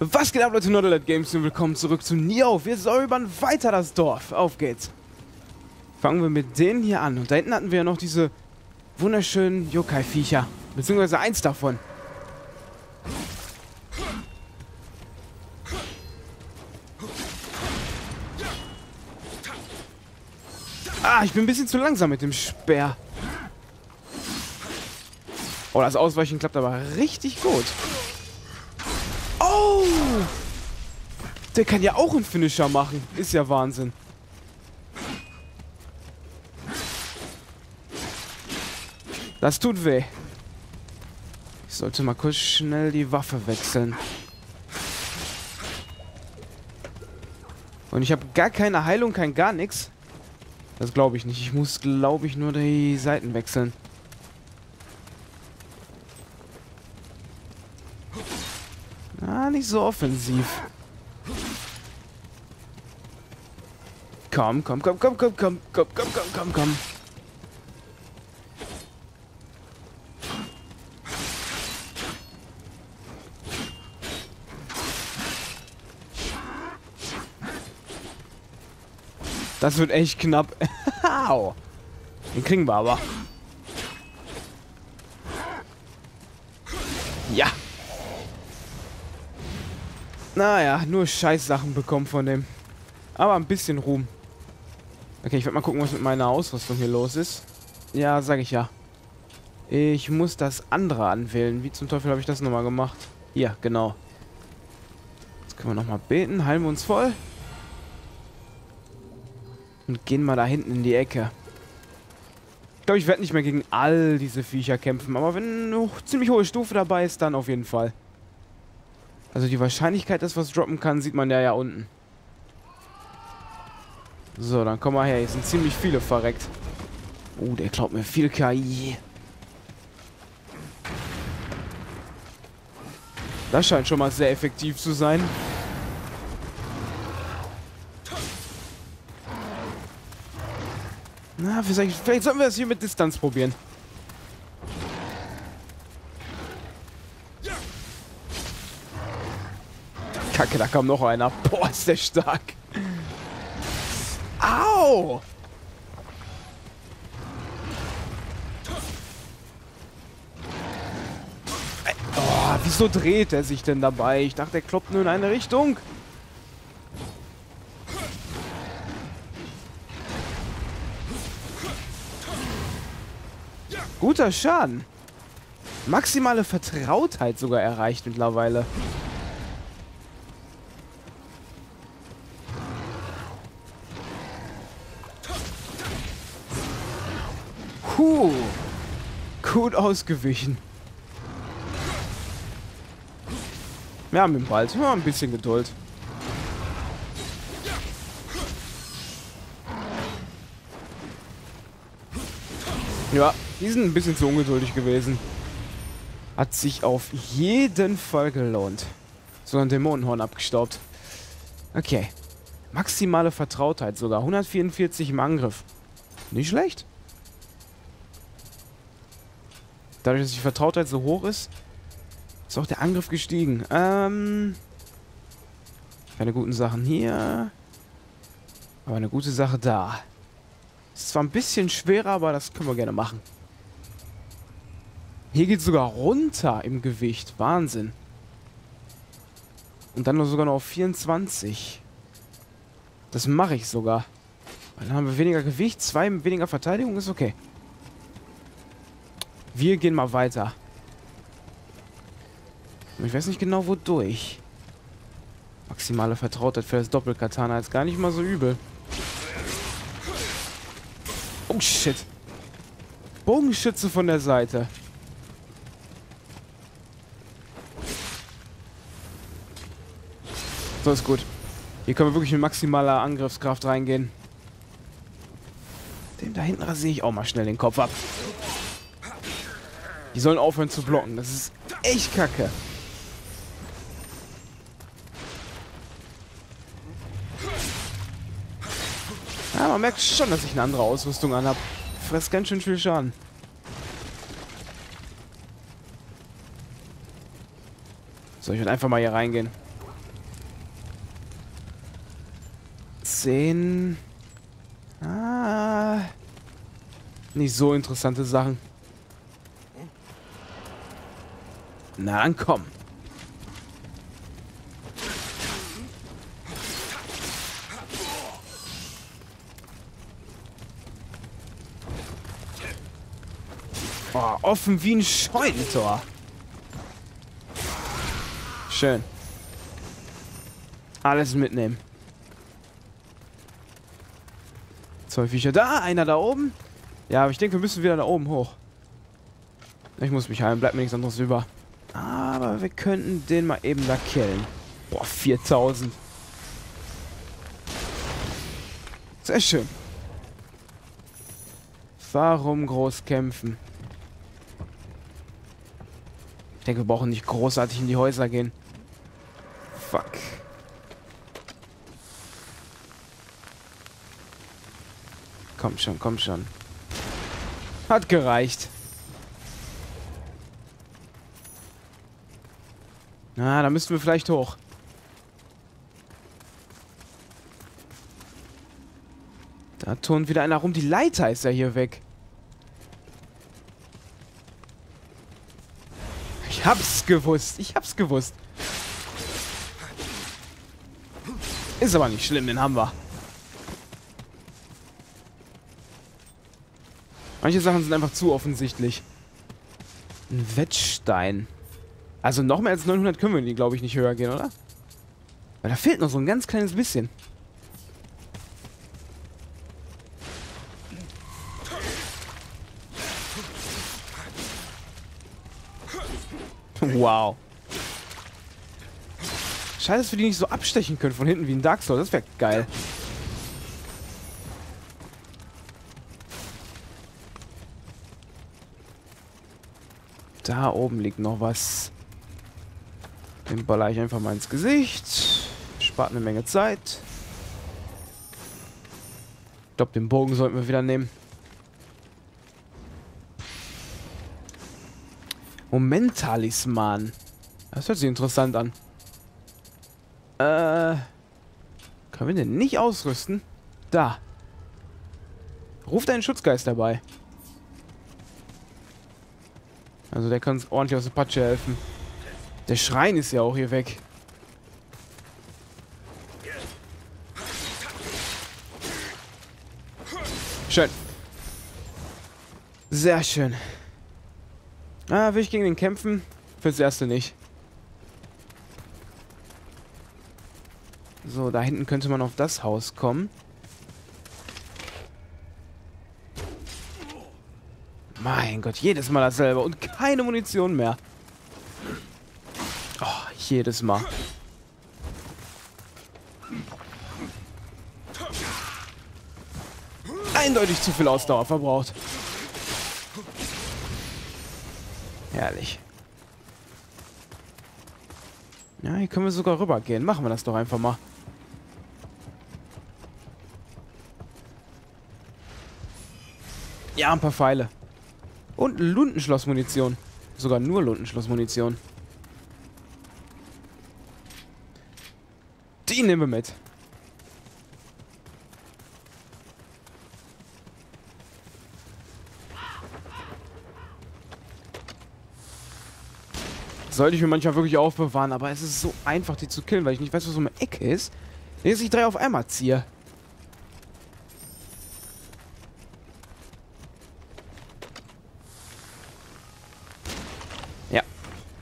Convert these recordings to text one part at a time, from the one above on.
Was geht ab, Leute? Nodelet Games und willkommen zurück zu Nio. Wir säubern weiter das Dorf. Auf geht's. Fangen wir mit denen hier an. Und da hinten hatten wir ja noch diese wunderschönen Yokai-Viecher. Beziehungsweise eins davon. Ah, ich bin ein bisschen zu langsam mit dem Speer. Oh, das Ausweichen klappt aber richtig gut. Der kann ja auch einen Finisher machen. Ist ja Wahnsinn. Das tut weh. Ich sollte mal kurz schnell die Waffe wechseln. Und ich habe gar keine Heilung, kein gar nichts. Das glaube ich nicht. Ich muss, glaube ich, nur die Seiten wechseln. Ah, nicht so offensiv. Komm, komm, komm, komm, komm, komm, komm, komm, komm, komm, komm. Das wird echt knapp. Au. Den kriegen wir aber. Ja. Naja, nur Scheißsachen bekommen von dem. Aber ein bisschen Ruhm. Okay, ich werde mal gucken, was mit meiner Ausrüstung hier los ist. Ja, sage ich ja. Ich muss das andere anwählen. Wie zum Teufel habe ich das nochmal gemacht? Hier, genau. Jetzt können wir nochmal beten. Heilen wir uns voll. Und gehen mal da hinten in die Ecke. Ich glaube, ich werde nicht mehr gegen all diese Viecher kämpfen. Aber wenn eine ziemlich hohe Stufe dabei ist, dann auf jeden Fall. Also die Wahrscheinlichkeit, dass was droppen kann, sieht man ja ja unten. So, dann komm mal her. Hier sind ziemlich viele verreckt. Oh, der klaut mir viel KI. Das scheint schon mal sehr effektiv zu sein. Na, vielleicht, vielleicht sollten wir das hier mit Distanz probieren. Kacke, da kam noch einer. Boah, ist der stark. Au! Oh, wieso dreht er sich denn dabei? Ich dachte, er kloppt nur in eine Richtung. Guter Schaden. Maximale Vertrautheit sogar erreicht mittlerweile. Ausgewichen. Wir haben ihn bald. Ja, ein bisschen Geduld. Ja, die sind ein bisschen zu ungeduldig gewesen. Hat sich auf jeden Fall gelohnt. So ein Dämonenhorn abgestaubt. Okay. Maximale Vertrautheit sogar. 144 im Angriff. Nicht schlecht. Dadurch, dass die Vertrautheit so hoch ist, ist auch der Angriff gestiegen. Ähm. Keine guten Sachen hier. Aber eine gute Sache da. Ist zwar ein bisschen schwerer, aber das können wir gerne machen. Hier geht es sogar runter im Gewicht. Wahnsinn. Und dann nur sogar noch auf 24. Das mache ich sogar. Dann haben wir weniger Gewicht, zwei weniger Verteidigung, ist okay. Wir gehen mal weiter. Ich weiß nicht genau, wodurch. Maximale Vertrautheit für das Doppelkatana ist gar nicht mal so übel. Oh, shit. Bogenschütze von der Seite. So ist gut. Hier können wir wirklich mit maximaler Angriffskraft reingehen. Dem da hinten rasiere ich auch mal schnell den Kopf ab. Die sollen aufhören zu blocken. Das ist echt kacke. Ja, man merkt schon, dass ich eine andere Ausrüstung an habe. Fress ganz schön viel Schaden. So, ich würde einfach mal hier reingehen. 10. Ah. Nicht so interessante Sachen. Na dann komm. Oh, offen wie ein Scheunentor. Schön. Alles mitnehmen. Zwei Viecher. Da, einer da oben. Ja, aber ich denke, wir müssen wieder da oben hoch. Ich muss mich heilen, bleibt mir nichts anderes über. Aber wir könnten den mal eben da killen. Boah, 4000. Sehr schön. Warum groß kämpfen? Ich denke, wir brauchen nicht großartig in die Häuser gehen. Fuck. Komm schon, komm schon. Hat gereicht. Na, da müssten wir vielleicht hoch. Da turnt wieder einer rum. Die Leiter ist ja hier weg. Ich hab's gewusst. Ich hab's gewusst. Ist aber nicht schlimm, den haben wir. Manche Sachen sind einfach zu offensichtlich. Ein Wettstein. Also noch mehr als 900 können wir die, glaube ich, nicht höher gehen, oder? Weil da fehlt noch so ein ganz kleines bisschen. Wow. Schade, dass wir die nicht so abstechen können von hinten wie ein Dark Souls. Das wäre geil. Da oben liegt noch was. Den baller ich einfach mal ins Gesicht. Spart eine Menge Zeit. Ich glaube, den Bogen sollten wir wieder nehmen. Moment-Talisman. Das hört sich interessant an. Äh. Können wir den nicht ausrüsten? Da. Ruf deinen Schutzgeist dabei. Also der kann uns ordentlich aus der Patsche helfen. Der Schrein ist ja auch hier weg. Schön. Sehr schön. Ah, will ich gegen den kämpfen? Fürs Erste nicht. So, da hinten könnte man auf das Haus kommen. Mein Gott, jedes Mal dasselbe und keine Munition mehr. Oh, jedes Mal. Eindeutig zu viel Ausdauer verbraucht. Herrlich. Ja, hier können wir sogar rübergehen. Machen wir das doch einfach mal. Ja, ein paar Pfeile. Und Lundenschlossmunition. Sogar nur Lundenschlossmunition. Nehmen wir mit. Sollte ich mir manchmal wirklich aufbewahren, aber es ist so einfach, die zu killen, weil ich nicht weiß, was so eine Ecke ist. Wenn ich drei auf einmal ziehe. Ja.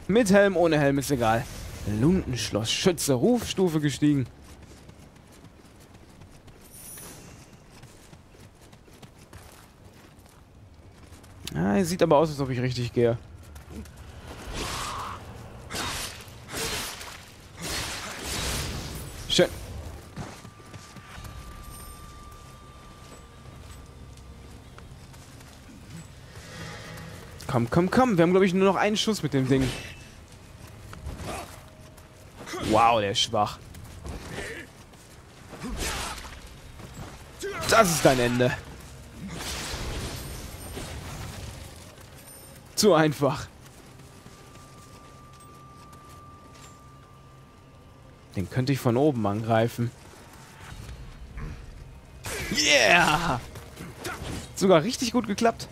Mit Helm, ohne Helm ist egal. Lundenschloss, Schütze, Rufstufe gestiegen. Ah, sieht aber aus, als ob ich richtig gehe. Schön. Komm, komm, komm. Wir haben, glaube ich, nur noch einen Schuss mit dem Ding. Wow, der ist schwach. Das ist dein Ende. Zu einfach. Den könnte ich von oben angreifen. Yeah! Sogar richtig gut geklappt.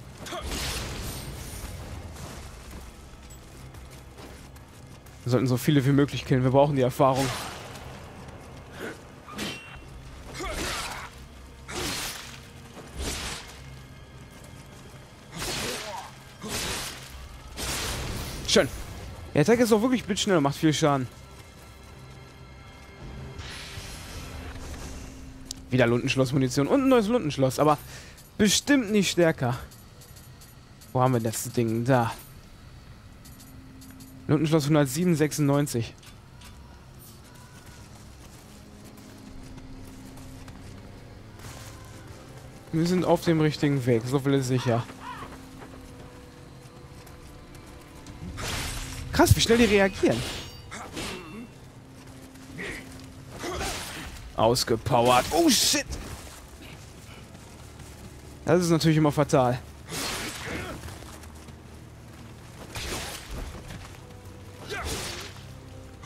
Wir sollten so viele wie möglich killen. Wir brauchen die Erfahrung. Schön. Der Attack ist auch wirklich blitzschnell und macht viel Schaden. Wieder Lundenschloss-Munition und ein neues Lundenschloss, aber bestimmt nicht stärker. Wo haben wir das Ding? Da. Lundenschloss 107,96. Wir sind auf dem richtigen Weg, so viel ist sicher. Krass, wie schnell die reagieren. Ausgepowert. Oh, shit. Das ist natürlich immer fatal.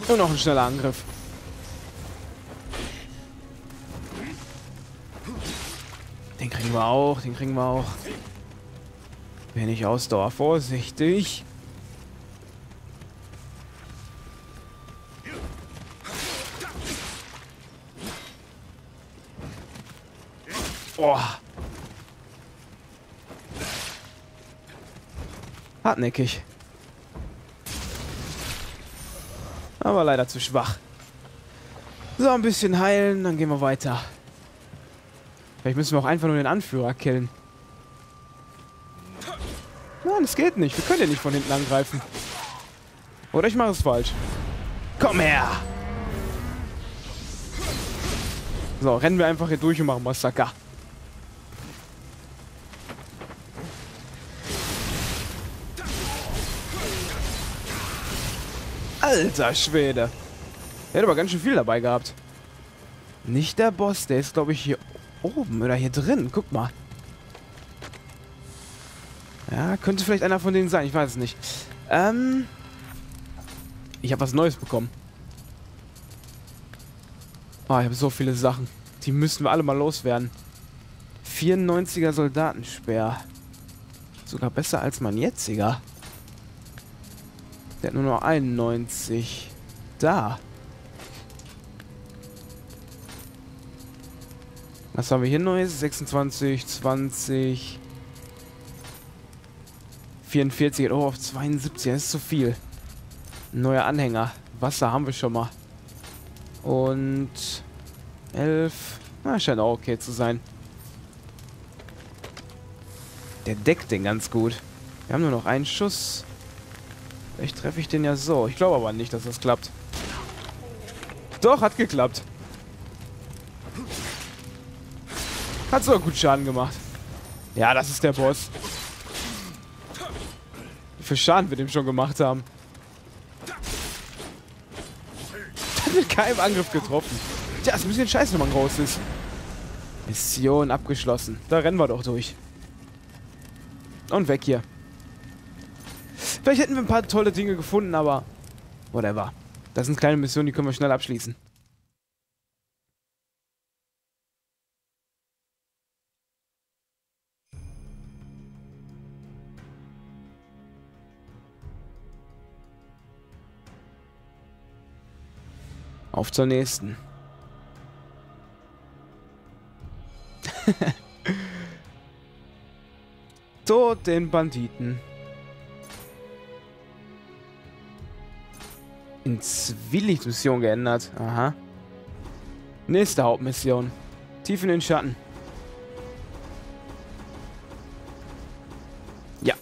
Und noch ein schneller Angriff. Den kriegen wir auch, den kriegen wir auch. Wenig Ausdauer, vorsichtig. Boah. Hartnäckig. Aber leider zu schwach. So, ein bisschen heilen, dann gehen wir weiter. Vielleicht müssen wir auch einfach nur den Anführer killen. Nein, das geht nicht. Wir können ja nicht von hinten angreifen. Oder ich mache es falsch. Komm her! So, rennen wir einfach hier durch und machen Massaker. Alter Schwede. Der hat aber ganz schön viel dabei gehabt. Nicht der Boss, der ist, glaube ich, hier oben oder hier drin. Guck mal. Ja, könnte vielleicht einer von denen sein. Ich weiß es nicht. Ähm. Ich habe was Neues bekommen. Oh, ich habe so viele Sachen. Die müssen wir alle mal loswerden. 94er Soldatenspeer. Sogar besser als mein jetziger. Der hat nur noch 91. Da. Was haben wir hier Neues? 26, 20, 44. Oh, auf 72. Das ist zu viel. neuer Anhänger. Wasser haben wir schon mal. Und 11. Na, scheint auch okay zu sein. Der deckt den ganz gut. Wir haben nur noch einen Schuss. Vielleicht treffe ich den ja so. Ich glaube aber nicht, dass das klappt. Doch, hat geklappt. Hat sogar gut Schaden gemacht. Ja, das ist der Boss. Wie viel Schaden wir dem schon gemacht haben. Hat mit keinem Angriff getroffen. Tja, ist ein bisschen scheiße, wenn man groß ist. Mission abgeschlossen. Da rennen wir doch durch. Und weg hier. Vielleicht hätten wir ein paar tolle Dinge gefunden, aber whatever. Das sind kleine Missionen, die können wir schnell abschließen. Auf zur nächsten. Tod den Banditen. In Zwillingsmission geändert. Aha. Nächste Hauptmission. Tief in den Schatten. Ja.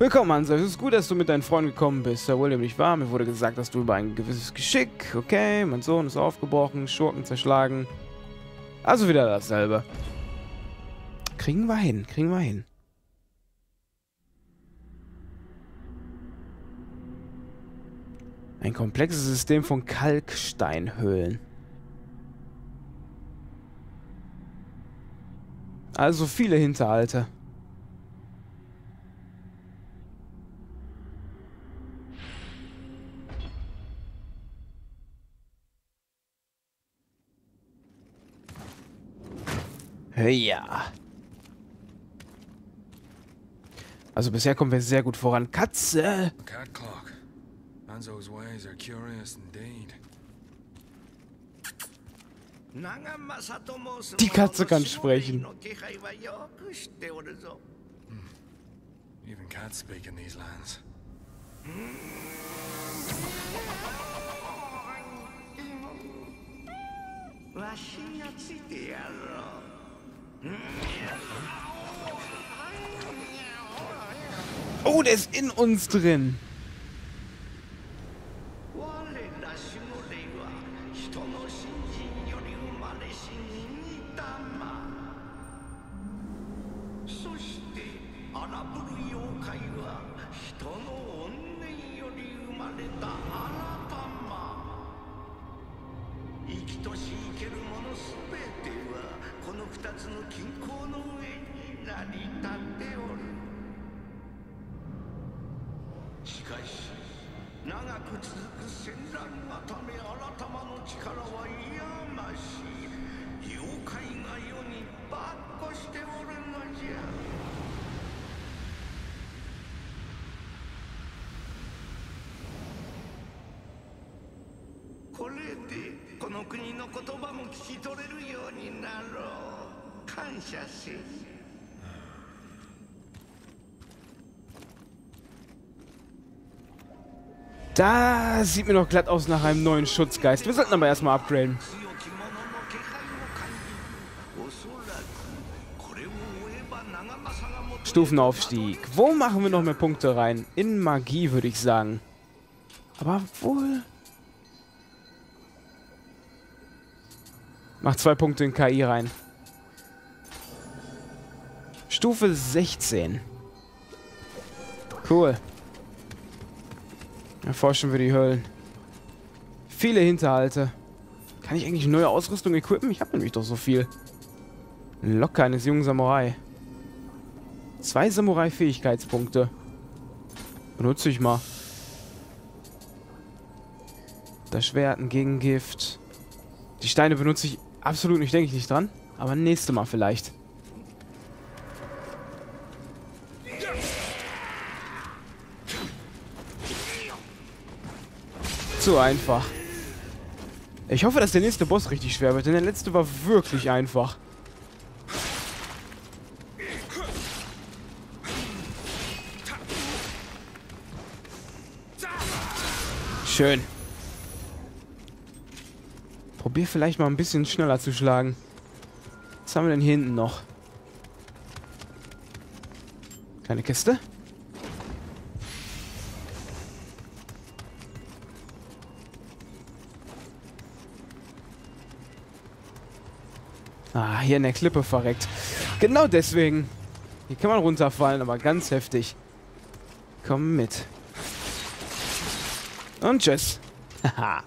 Willkommen, Hansa. Es ist gut, dass du mit deinen Freunden gekommen bist. Sir William, nicht wahr? Mir wurde gesagt, dass du über ein gewisses Geschick... Okay, mein Sohn ist aufgebrochen, Schurken zerschlagen. Also wieder dasselbe. Kriegen wir hin, kriegen wir hin. Ein komplexes System von Kalksteinhöhlen. Also viele Hinterhalte. Ja. Also bisher kommen wir sehr gut voran. Katze! Cat. Manzo's ways are curious indeed. Die Katze kann sprechen. Even cats speak in these lands. Oh, der ist in uns drin. 力はやましい。妖怪が世にばっこしておるのじゃ。これでこの国の言葉も聞き取れるようになろう。感謝せよ Da sieht mir doch glatt aus nach einem neuen Schutzgeist. Wir sollten aber erstmal upgraden. Stufenaufstieg. Wo machen wir noch mehr Punkte rein? In Magie, würde ich sagen. Aber wohl... Mach zwei Punkte in KI rein. Stufe 16. Cool. Erforschen wir die Höhlen. Viele Hinterhalte. Kann ich eigentlich neue Ausrüstung equippen? Ich habe nämlich doch so viel. Locker eines jungen Samurai. Zwei Samurai-Fähigkeitspunkte. Benutze ich mal. Das Schwert, ein Gegengift. Die Steine benutze ich absolut nicht, denke ich nicht dran. Aber nächste Mal vielleicht. Zu einfach. Ich hoffe, dass der nächste Boss richtig schwer wird, denn der letzte war wirklich einfach. Schön. Probier vielleicht mal ein bisschen schneller zu schlagen. Was haben wir denn hier hinten noch? Kleine Kiste. Ah, hier in der Klippe verreckt. Genau deswegen. Hier kann man runterfallen, aber ganz heftig. Komm mit. Und tschüss. Haha.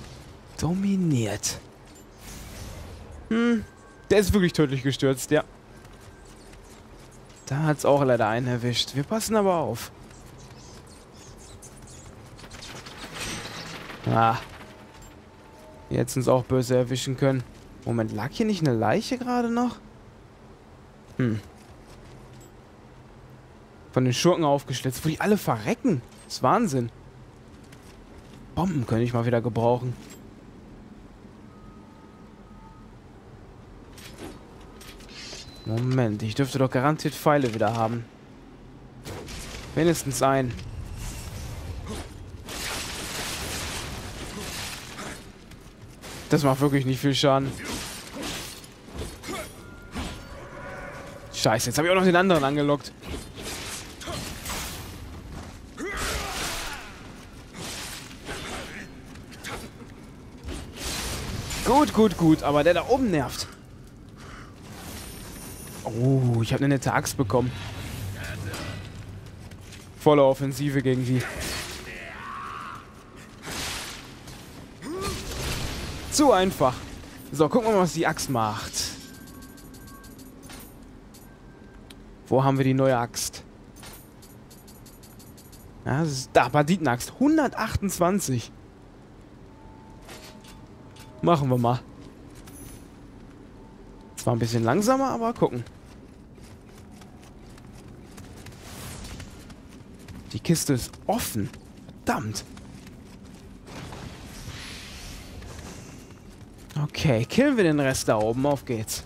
Dominiert. Hm, der ist wirklich tödlich gestürzt, ja. Da hat es auch leider einen erwischt. Wir passen aber auf. Ah. Jetzt uns auch böse erwischen können. Moment, lag hier nicht eine Leiche gerade noch? Hm. Von den Schurken aufgeschlitzt, wo die alle verrecken. Das ist Wahnsinn. Bomben könnte ich mal wieder gebrauchen. Moment, ich dürfte doch garantiert Pfeile wieder haben. Wenigstens ein. Das macht wirklich nicht viel Schaden. Scheiße, jetzt habe ich auch noch den anderen angelockt. Gut, gut, gut, aber der da oben nervt. Oh, ich habe eine nette Axt bekommen. Volle Offensive gegen die. Zu einfach. So, gucken wir mal, was die Axt macht. Wo haben wir die neue Axt? Ja, das ist da, Banditenaxt. 128. Machen wir mal. Zwar ein bisschen langsamer, aber gucken. Die Kiste ist offen. Verdammt. Okay, killen wir den Rest da oben. Auf geht's.